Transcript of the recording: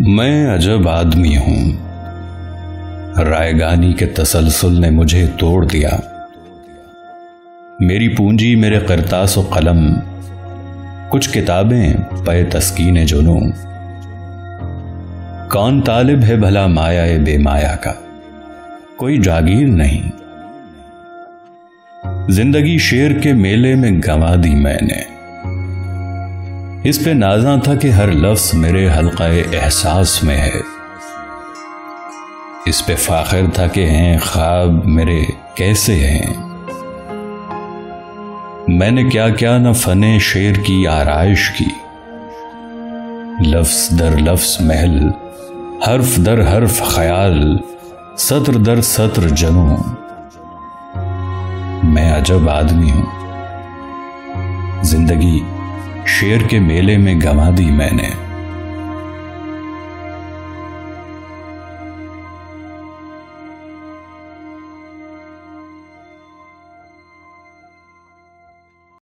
मैं अजब आदमी हूँ। रायगानी के तसलसल ने मुझे तोड़ दिया। मेरी पूंजी, मेरे करतास व कलम, कुछ किताबें पे तस्कीन जुनू। कौन तालिब है भला माया बेमाया का? कोई जागीर नहीं। ज़िंदगी शेर के मेले में गंवा दी मैंने। इस पे नाजा था कि हर लफ्ज मेरे हल्का एहसास में है। इस पे फाखिर था कि हैं ख्वाब मेरे कैसे हैं। मैंने क्या क्या न फने शेर की आरइश की। लफ्ज दर लफ्ज महल, हर्फ दर हर्फ ख्याल, सत्र दर सत्र जनू। मैं अजब आदमी हूँ। ज़िंदगी शेर के मेले में गंवा दी मैंने।